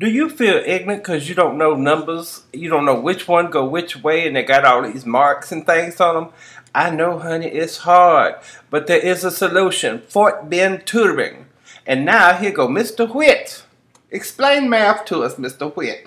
Do you feel ignorant because you don't know numbers? You don't know which one go which way, and they got all these marks and things on them. I know, honey, it's hard, but there is a solution. Fort Bend Tutoring. And now here go Mr. Whitt. Explain math to us, Mr. Whitt.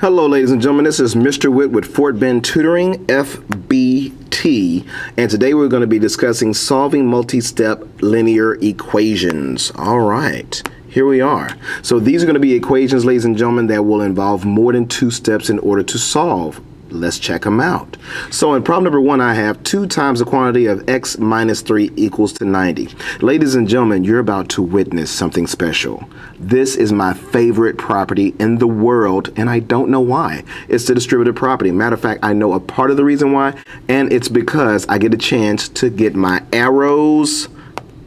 Hello, ladies and gentlemen. This is Mr. Whitt with Fort Bend Tutoring, FBT, and today we're going to be discussing solving multi-step linear equations. All right. Here we are. So these are going to be equations, ladies and gentlemen, that will involve more than two steps in order to solve. Let's check them out. So in problem number one, I have 2 times the quantity of x minus 3 equals to 90. Ladies and gentlemen, you're about to witness something special. This is my favorite property in the world, and I don't know why. It's the distributive property. Matter of fact, I know a part of the reason why, and it's because I get a chance to get my arrows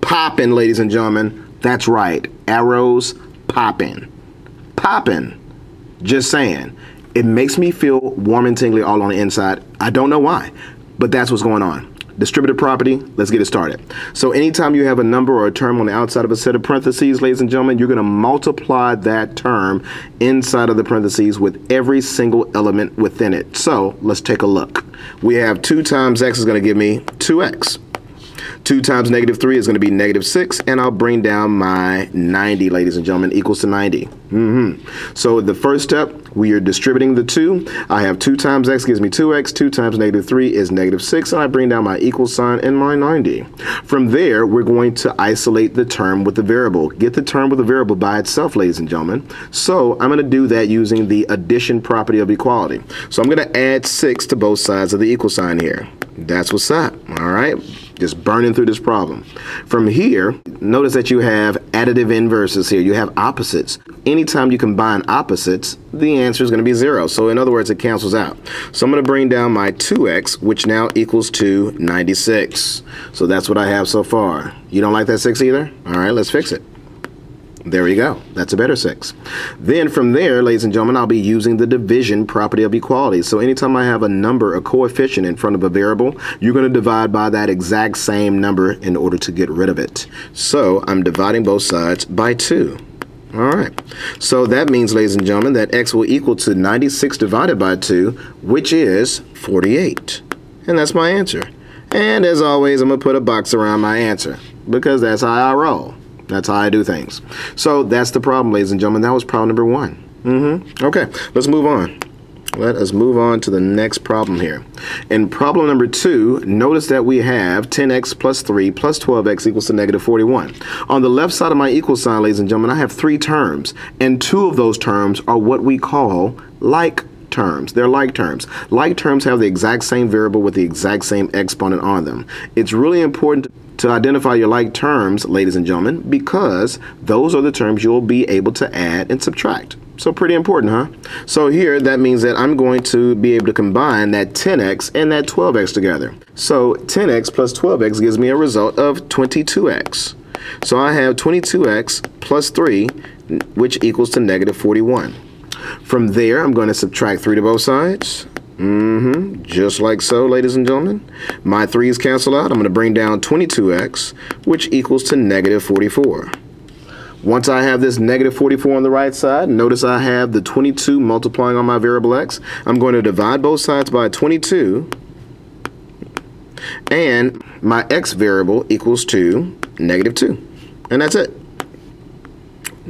popping, ladies and gentlemen. That's right, arrows popping. Popping. Just saying. It makes me feel warm and tingly all on the inside. I don't know why, but that's what's going on. Distributive property, let's get it started. So anytime you have a number or a term on the outside of a set of parentheses, ladies and gentlemen, you're going to multiply that term inside of the parentheses with every single element within it. So let's take a look. We have 2 times x is going to give me 2x. 2 times negative 3 is going to be negative 6, and I'll bring down my 90, ladies and gentlemen, equals to 90. Mm-hmm. So the first step, we are distributing the 2. I have 2 times x gives me 2x, 2 times negative 3 is negative 6, and I bring down my equal sign and my 90. From there, we're going to isolate the term with the variable. Get the term with the variable by itself, ladies and gentlemen. So I'm going to do that using the addition property of equality. So I'm going to add 6 to both sides of the equal sign here. That's what's up, all right? Just burning through this problem. From here, notice that you have additive inverses here. You have opposites. Anytime you combine opposites, the answer is going to be zero. So in other words, it cancels out. So I'm going to bring down my 2x, which now equals to 96. So that's what I have so far. You don't like that 6 either? All right, let's fix it. There we go. That's a better 6. Then from there, ladies and gentlemen, I'll be using the division property of equality. So anytime I have a number, a coefficient in front of a variable, you're going to divide by that exact same number in order to get rid of it. So I'm dividing both sides by 2. All right. So that means, ladies and gentlemen, that x will equal to 96 divided by 2, which is 48. And that's my answer. And as always, I'm going to put a box around my answer because that's how I roll. That's how I do things. So that's the problem, ladies and gentlemen. That was problem number one. Mm-hmm. Okay, let's move on. Let us move on to the next problem here. In problem number two, notice that we have 10x plus 3 plus 12x equals to negative 41. On the left side of my equal sign, ladies and gentlemen, I have three terms, and two of those terms are what we call like terms. They're like terms. Like terms have the exact same variable with the exact same exponent on them. It's really important to identify your like terms, ladies and gentlemen, because those are the terms you'll be able to add and subtract. So pretty important, huh? So here, that means that I'm going to be able to combine that 10x and that 12x together. So 10x plus 12x gives me a result of 22x. So I have 22x plus 3, which equals to negative 41. From there, I'm going to subtract 3 to both sides. Mm-hmm. Just like so, ladies and gentlemen. My 3's cancel out. I'm going to bring down 22x, which equals to negative 44. Once I have this negative 44 on the right side, notice I have the 22 multiplying on my variable x. I'm going to divide both sides by 22, and my x variable equals to negative 2. And that's it.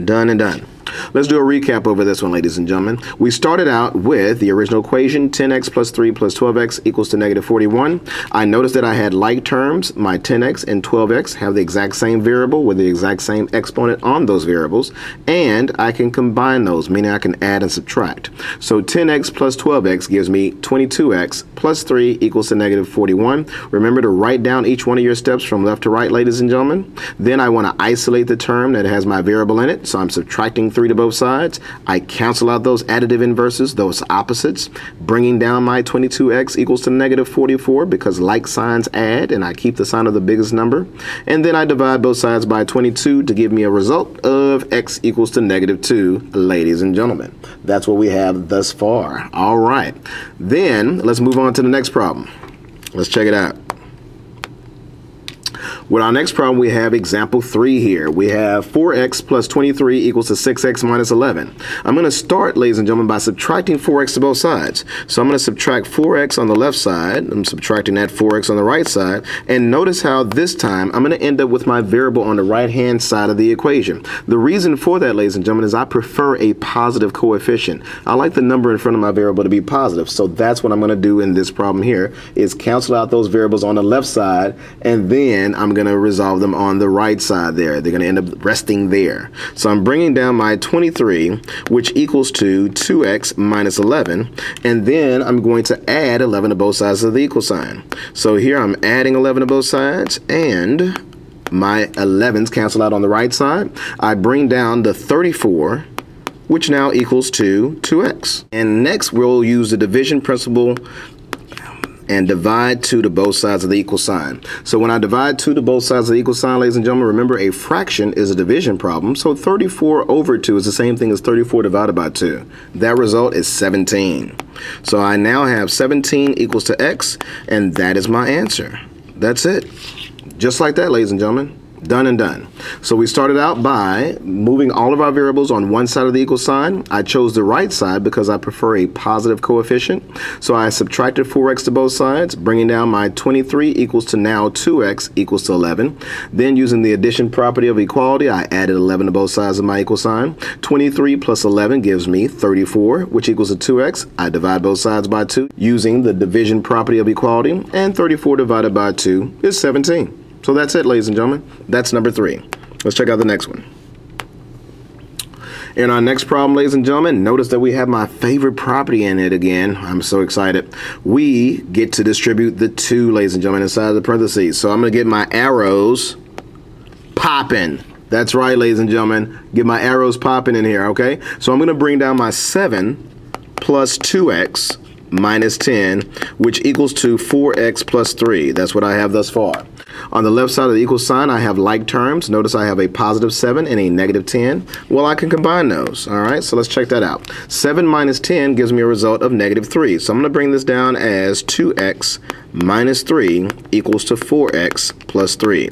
Done and done. Let's do a recap over this one, ladies and gentlemen. We started out with the original equation, 10x plus 3 plus 12x equals to negative 41. I noticed that I had like terms. My 10x and 12x have the exact same variable with the exact same exponent on those variables, and I can combine those, meaning I can add and subtract. So 10x plus 12x gives me 22x plus 3 equals to negative 41. Remember to write down each one of your steps from left to right, ladies and gentlemen. Then I want to isolate the term that has my variable in it, so I'm subtracting 3 to both sides. I cancel out those additive inverses, those opposites, bringing down my 22x equals to negative 44 because like signs add, and I keep the sign of the biggest number. And then I divide both sides by 22 to give me a result of x equals to negative 2, ladies and gentlemen. That's what we have thus far. All right. Then let's move on to the next problem. Let's check it out. With our next problem, we have example 3 here. We have 4x plus 23 equals to 6x minus 11. I'm going to start, ladies and gentlemen, by subtracting 4x to both sides. So I'm going to subtract 4x on the left side. I'm subtracting that 4x on the right side. And notice how this time I'm going to end up with my variable on the right-hand side of the equation. The reason for that, ladies and gentlemen, is I prefer a positive coefficient. I like the number in front of my variable to be positive. So that's what I'm going to do in this problem here is cancel out those variables on the left side and then I'm going to resolve them on the right side there. They're going to end up resting there. So I'm bringing down my 23, which equals to 2x minus 11. And then I'm going to add 11 to both sides of the equal sign. So here I'm adding 11 to both sides and my 11s cancel out on the right side. I bring down the 34 which now equals to 2x. And next we'll use the division principle and divide 2 to both sides of the equal sign. So when I divide 2 to both sides of the equal sign, ladies and gentlemen, remember a fraction is a division problem. So 34 over 2 is the same thing as 34 divided by 2. That result is 17. So I now have 17 equals to x, and that is my answer. That's it. Just like that, ladies and gentlemen. Done and done. So we started out by moving all of our variables on one side of the equal sign. I chose the right side because I prefer a positive coefficient. So I subtracted 4x to both sides, bringing down my 23 equals to now 2x equals to 11. Then using the addition property of equality, I added 11 to both sides of my equal sign. 23 plus 11 gives me 34, which equals to 2x. I divide both sides by 2 using the division property of equality, and 34 divided by 2 is 17. So that's it, ladies and gentlemen. That's number three. Let's check out the next one. In our next problem, ladies and gentlemen, notice that we have my favorite property in it again. I'm so excited. We get to distribute the two, ladies and gentlemen, inside of the parentheses. So I'm going to get my arrows popping. That's right, ladies and gentlemen. Get my arrows popping in here, okay? So I'm going to bring down my 7 plus 2x minus 10, which equals to 4x plus 3. That's what I have thus far. On the left side of the equal sign, I have like terms. Notice I have a positive 7 and a negative 10. Well, I can combine those. All right, so let's check that out. 7 minus 10 gives me a result of negative 3. So I'm going to bring this down as 2x minus 3 equals to 4x plus 3.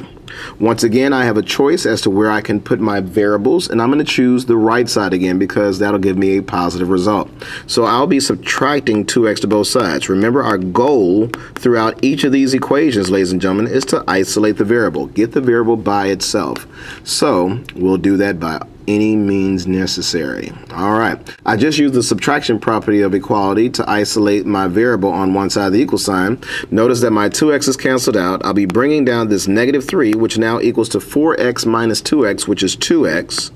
Once again, I have a choice as to where I can put my variables, and I'm going to choose the right side again because that'll give me a positive result. So I'll be subtracting 2x to both sides. Remember, our goal throughout each of these equations, ladies and gentlemen, is to isolate the variable, get the variable by itself. So we'll do that by any means necessary. All right, I just used the subtraction property of equality to isolate my variable on one side of the equal sign. Notice that my 2x is canceled out. I'll be bringing down this negative 3, which now equals to 4x minus 2x, which is 2x,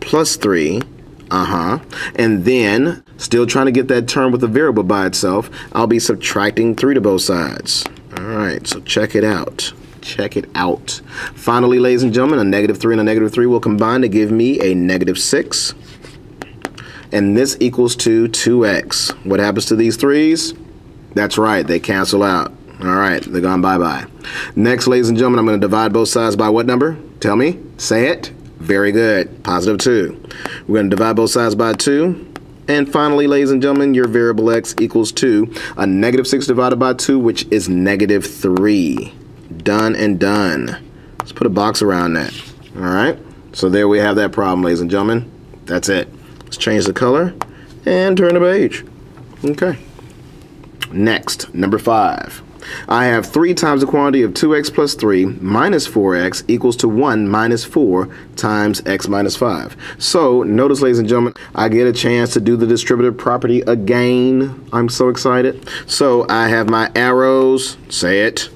plus 3. Uh-huh. And then, still trying to get that term with the variable by itself, I'll be subtracting 3 to both sides. All right, so check it out. Check it out. Finally, ladies and gentlemen, a negative 3 and a negative 3 will combine to give me a negative 6. And this equals to 2x. What happens to these 3's? That's right, they cancel out. All right, they're gone bye-bye. Next, ladies and gentlemen, I'm going to divide both sides by what number? Tell me. Say it. Very good. Positive 2. We're going to divide both sides by 2. And finally, ladies and gentlemen, your variable x equals 2. A negative 6 divided by 2, which is negative 3 done and done. Let's put a box around that. All right. So there we have that problem, ladies and gentlemen. That's it. Let's change the color and turn the page. Okay. Next, number five. I have 3 times the quantity of 2x plus 3 minus 4x equals to 1 minus 4 times x minus 5. So notice, ladies and gentlemen, I get a chance to do the distributive property again. I'm so excited. So I have my arrows, say it,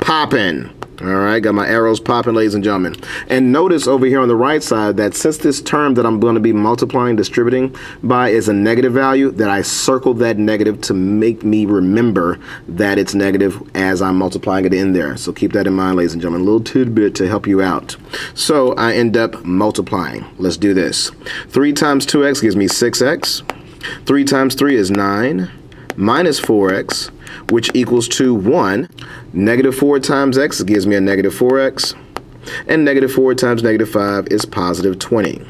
popping. All right, got my arrows popping, ladies and gentlemen. And notice over here on the right side that since this term that I'm going to be multiplying, distributing by is a negative value, that I circled that negative to make me remember that it's negative as I'm multiplying it in there. So keep that in mind, ladies and gentlemen. A little tidbit to help you out. So I end up multiplying. Let's do this. 3 times 2x gives me 6x. 3 times 3 is 9 minus 4x, which equals to 1. Negative 4 times x gives me a negative 4x. And negative 4 times negative 5 is positive 20.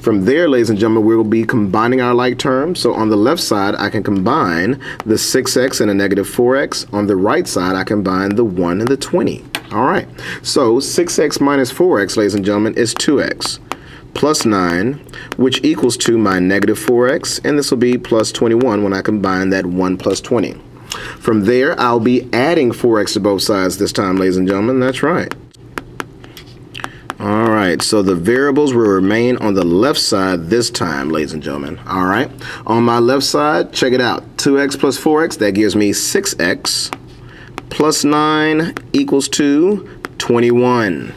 From there, ladies and gentlemen, we will be combining our like terms. So on the left side, I can combine the 6x and a negative 4x. On the right side, I combine the 1 and the 20. All right. So 6x minus 4x, ladies and gentlemen, is 2x plus 9, which equals to my negative 4x, and this will be plus 21 when I combine that 1 plus 20. From there, I'll be adding 4x to both sides this time, ladies and gentlemen. That's right. All right, so the variables will remain on the left side this time, ladies and gentlemen. All right, on my left side, check it out. 2x plus 4x, that gives me 6x plus 9 equals to 21.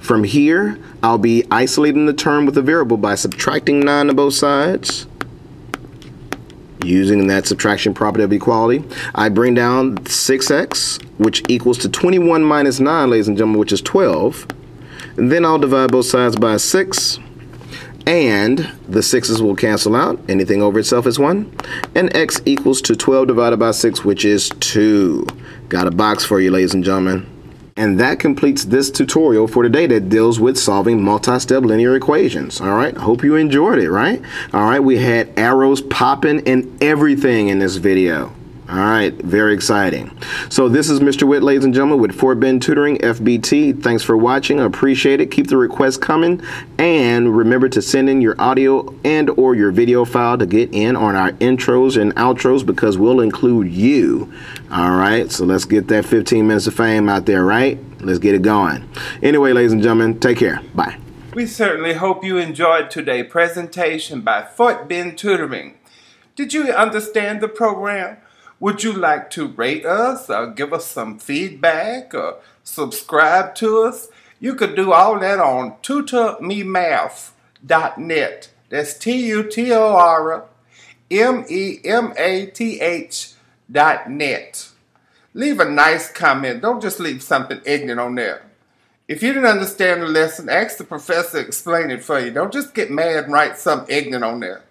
From here, I'll be isolating the term with the variable by subtracting 9 to both sides. Using that subtraction property of equality, I bring down 6x, which equals to 21 minus 9, ladies and gentlemen, which is 12. And then I'll divide both sides by 6. And the 6's will cancel out. Anything over itself is 1. And x equals to 12 divided by 6, which is 2. Got a box for you, ladies and gentlemen. And that completes this tutorial for today that deals with solving multi-step linear equations. All right, hope you enjoyed it, right? All right, we had arrows popping and everything in this video. All right, very exciting. So this is Mr. Whitt, ladies and gentlemen, with Fort Bend Tutoring, FBT. Thanks for watching. I appreciate it. Keep the requests coming. And remember to send in your audio and or your video file to get in on our intros and outros because we'll include you. All right, so let's get that 15 minutes of fame out there, right? Let's get it going. Anyway, ladies and gentlemen, take care. Bye. We certainly hope you enjoyed today's presentation by Fort Bend Tutoring. Did you understand the program? Would you like to rate us or give us some feedback or subscribe to us? You could do all that on tutormemath.net. That's T-U-T-O-R-M-E-M-A-T-H dot net. Leave a nice comment. Don't just leave something ignorant on there. If you didn't understand the lesson, ask the professor to explain it for you. Don't just get mad and write something ignorant on there.